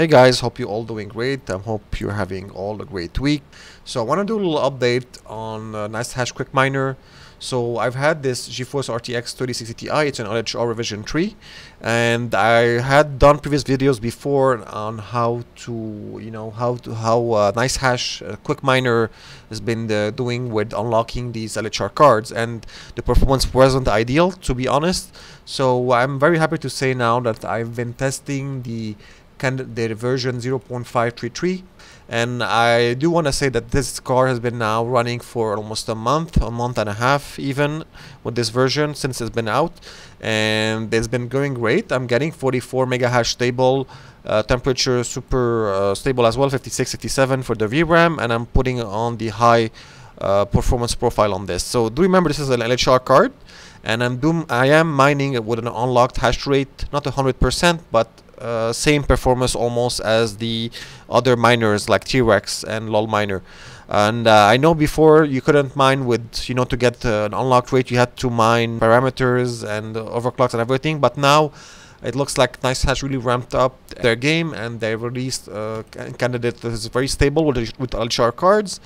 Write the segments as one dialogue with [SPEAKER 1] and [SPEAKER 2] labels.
[SPEAKER 1] Hey guys, hope you all doing great. I hope you're having all a great week. So I want to do a little update on uh, NiceHash Quick Miner. So I've had this GeForce RTX 3060 Ti, it's an LHR revision 3 and I had done previous videos before on how to, you know, how to, how uh, NiceHash uh, Quick Miner has been uh, doing with unlocking these LHR cards and the performance wasn't ideal to be honest. So I'm very happy to say now that I've been testing the the version 0.533 and I do want to say that this car has been now running for almost a month, a month and a half even with this version since it's been out and it's been going great. I'm getting 44 mega hash stable uh, temperature super uh, stable as well 56 57 for the VRAM and I'm putting on the high uh, performance profile on this. So do remember this is an LHR card and I'm doing I am mining with an unlocked hash rate not 100% but uh, same performance almost as the other miners like T-Rex and LOL miner. And uh, I know before you couldn't mine with you know to get uh, an unlocked rate you had to mine parameters and overclocks and everything but now it looks like NiceHash really ramped up their game and they released a candidate that is very stable with, with cards.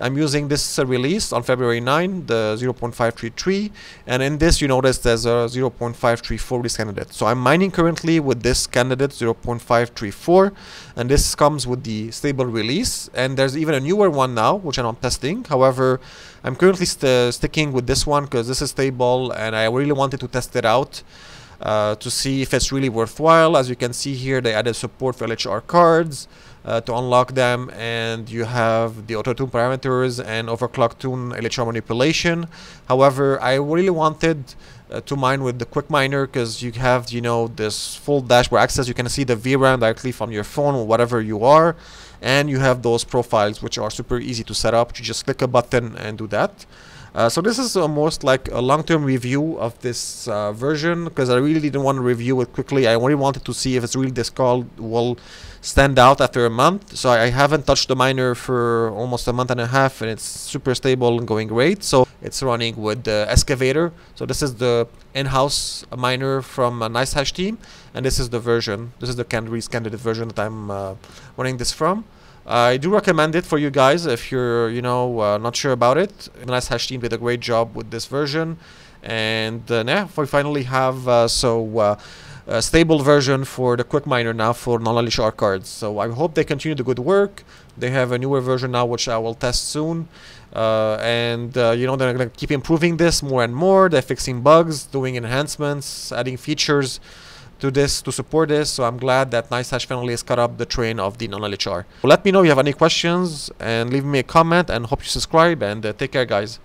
[SPEAKER 1] I'm using this uh, release on February 9, the 0.533, and in this you notice there's a 0.534 this candidate. So I'm mining currently with this candidate 0.534, and this comes with the stable release. And there's even a newer one now, which I'm testing. However, I'm currently st sticking with this one because this is stable, and I really wanted to test it out uh, to see if it's really worthwhile. As you can see here, they added support for LHR cards uh, to unlock them, and you have the auto tune parameters and overclock tune LHR manipulation. However, I really wanted uh, to mine with the quick miner because you have you know this full dashboard access you can see the VRAM directly from your phone or whatever you are and you have those profiles which are super easy to set up you just click a button and do that uh, so this is almost like a long-term review of this uh, version because I really didn't want to review it quickly. I only wanted to see if it's really this call will stand out after a month. So I haven't touched the miner for almost a month and a half and it's super stable and going great. So it's running with the excavator. So this is the in-house miner from a NiceHash team and this is the version. This is the candidate candidate version that I'm uh, running this from. I do recommend it for you guys if you're, you know, uh, not sure about it. The NiceHash team did a great job with this version. And uh, yeah, we finally have uh, so uh, a stable version for the quick miner now for non-LHR cards. So I hope they continue the good work. They have a newer version now which I will test soon. Uh, and uh, you know they're going to keep improving this more and more. They're fixing bugs, doing enhancements, adding features to this to support this so i'm glad that nicehash finally has caught up the train of the non-lhr let me know if you have any questions and leave me a comment and hope you subscribe and uh, take care guys